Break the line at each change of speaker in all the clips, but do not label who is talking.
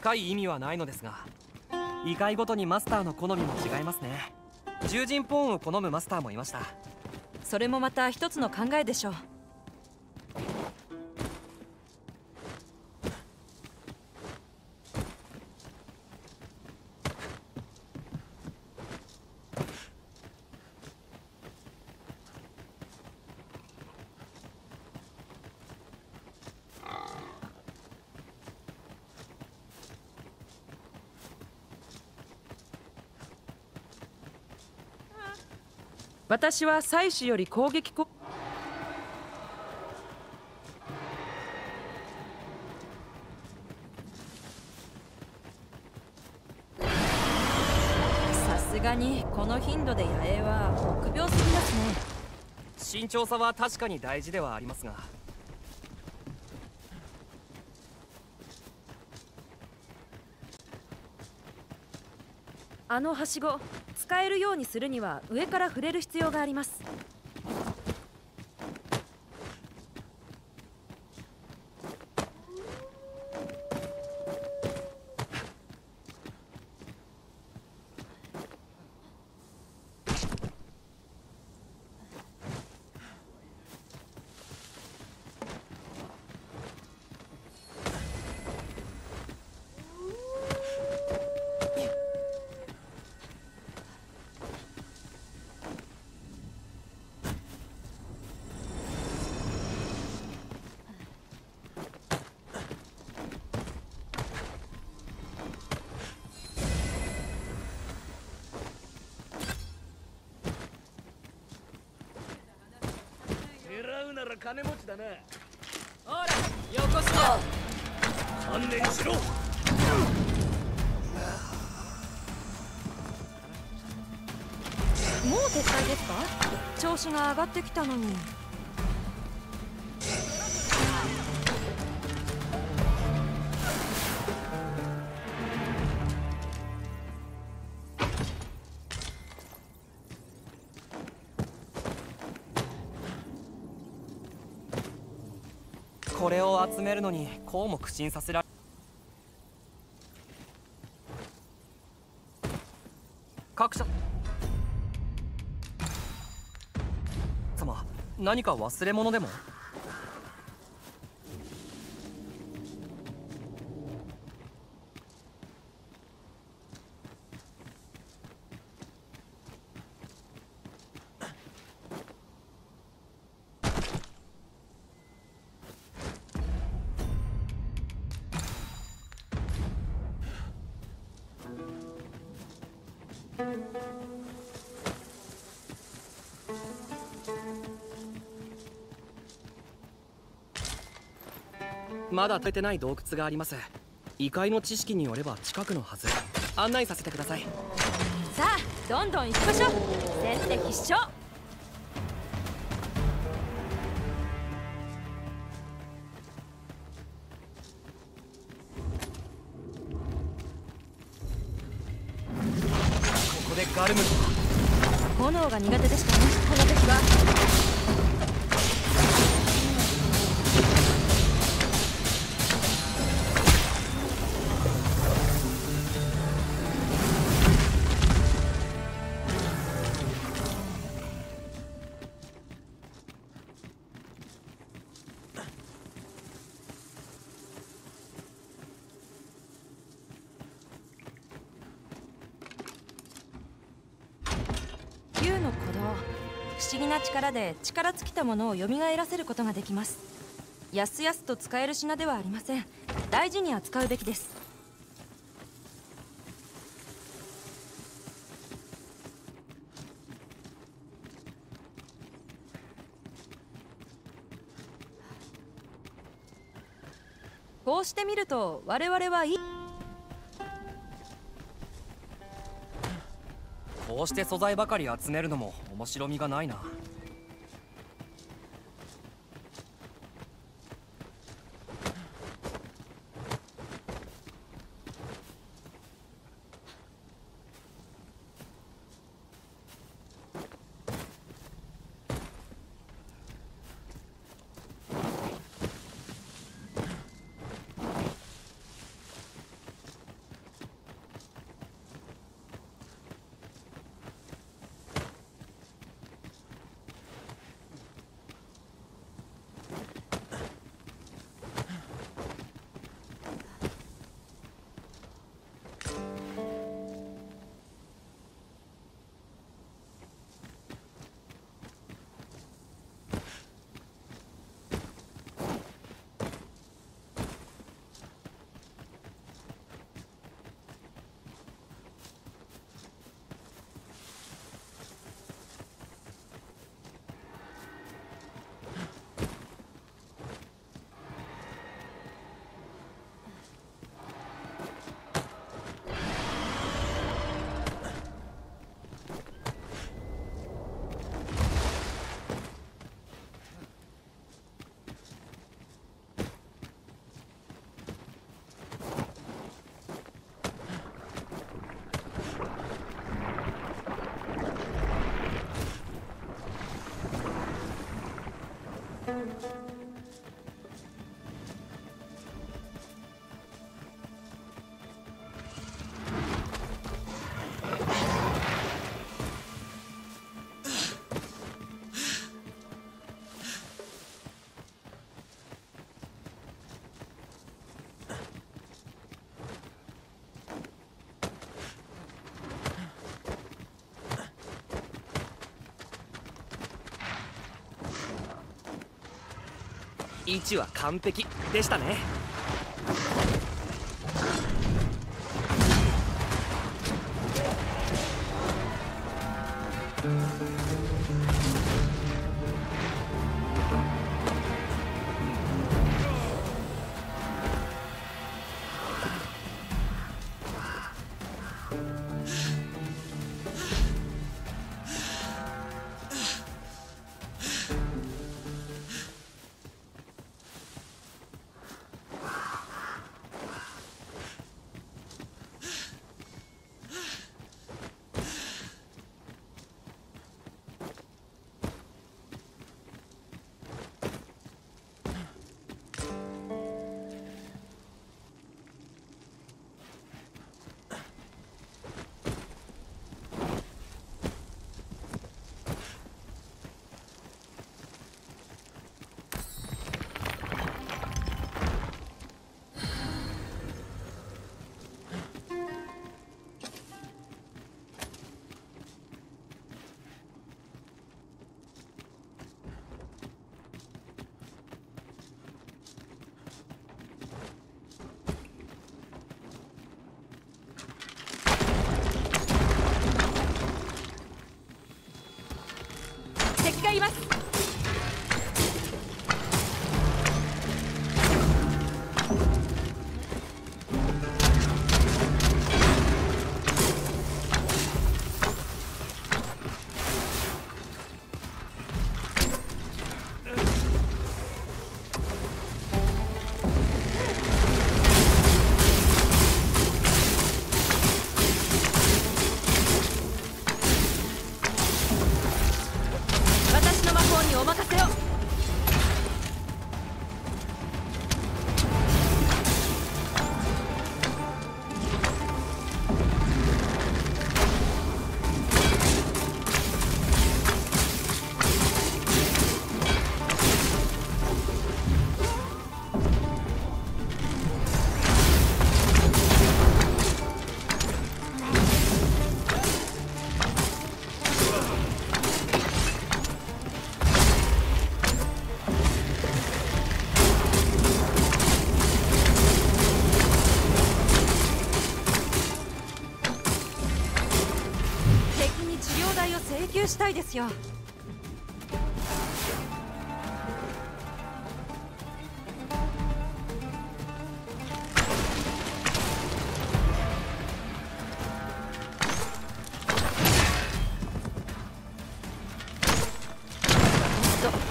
深い意味はないのですが異界ごとにマスターの好みも違いますね。獣人ポーンを好むマスターもいました。
それもまた一つの考えでしょう。私は妻子より攻撃こさすがにこの頻度で野営は臆病すぎますね。
慎重さは確かに大事ではありますが。
あのはしご使えるようにするには上から触れる必要があります。
金持ちだな
ほらよこしな
観念しろ。
もう撤退ですか？調子が上がってきたのに
これを集めるのにこうも苦心させられ各社。様何か忘れ物でも？まだ出てない洞窟があります。異界の知識によれば近くのはず。案内させてください。
さあどんどん行きましょう。先手必勝な力で力尽きたものを蘇らせることができます。やすやすと使える品ではありません。大事に扱うべきです。こうしてみると我々はいい。
こうして素材ばかり集めるのも面白みがないな。位置は完璧でしたね。
ます。求したいですよ。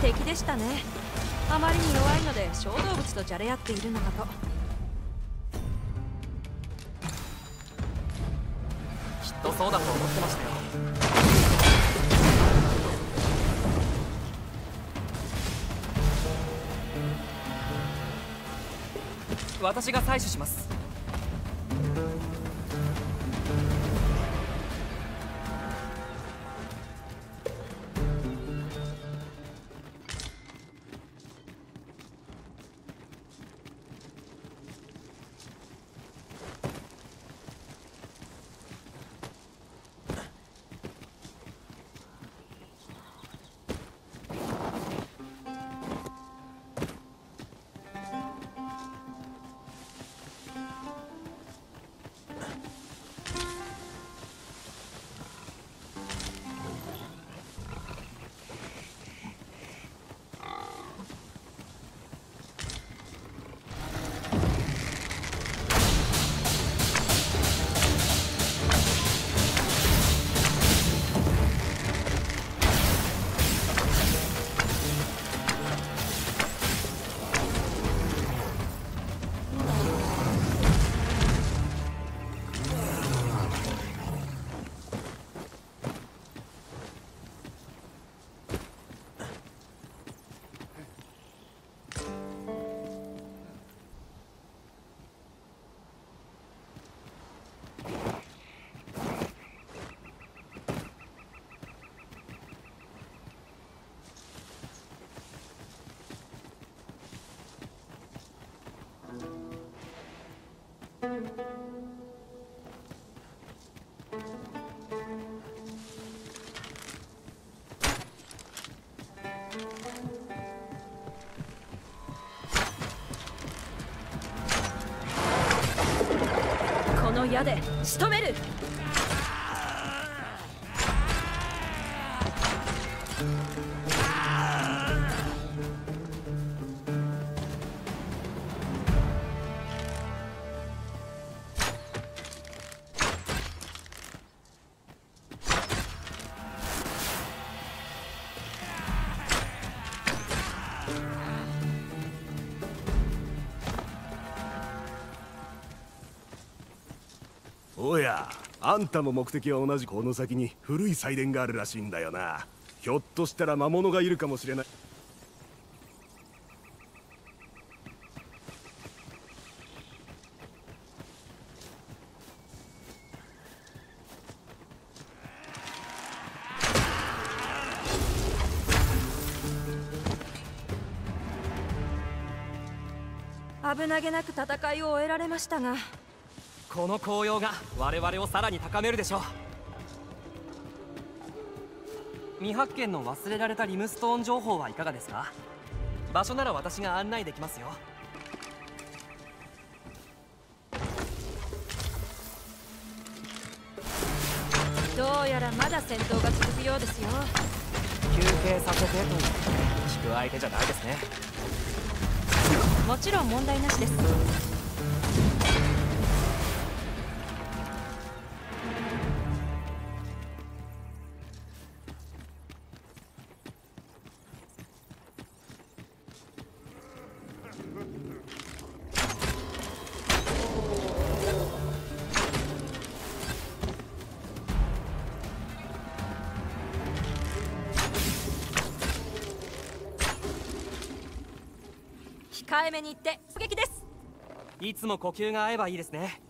敵でしたね。あまりに弱いので小動物とじゃれ合っているのかと。
私が採取します。
この矢で仕留める。
んたも目的は同じこの先に古い祭殿があるらしいんだよな。ひょっとしたら魔物がいるかもしれない。
危なげなく戦いを終えられましたが。
この紅葉が我々をさらに高めるでしょう。未発見の忘れられたリムストーン情報はいかがですか？場所なら私が案内できますよ。
どうやらまだ戦闘が続くようですよ。
休憩させてと聞く相手じゃないですね。
もちろん問題なしです控えめに言って突撃です。
いつも呼吸が合えばいいですね。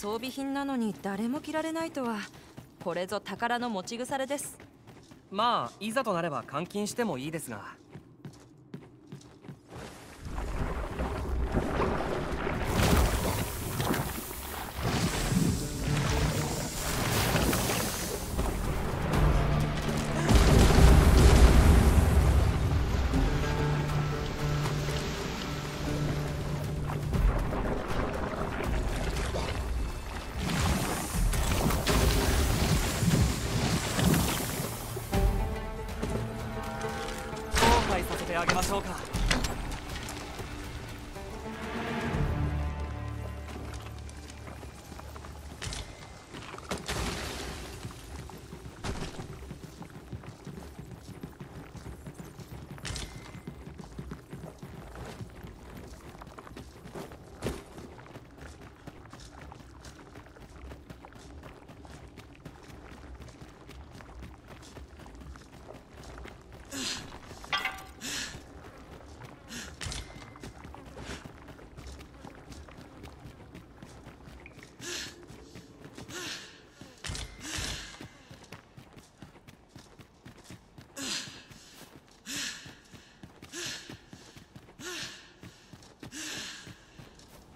装備品なのに誰も着られないとは。これぞ宝の持ち腐れです。
まあいざとなれば監禁してもいいですが。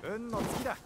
運の尽きだ。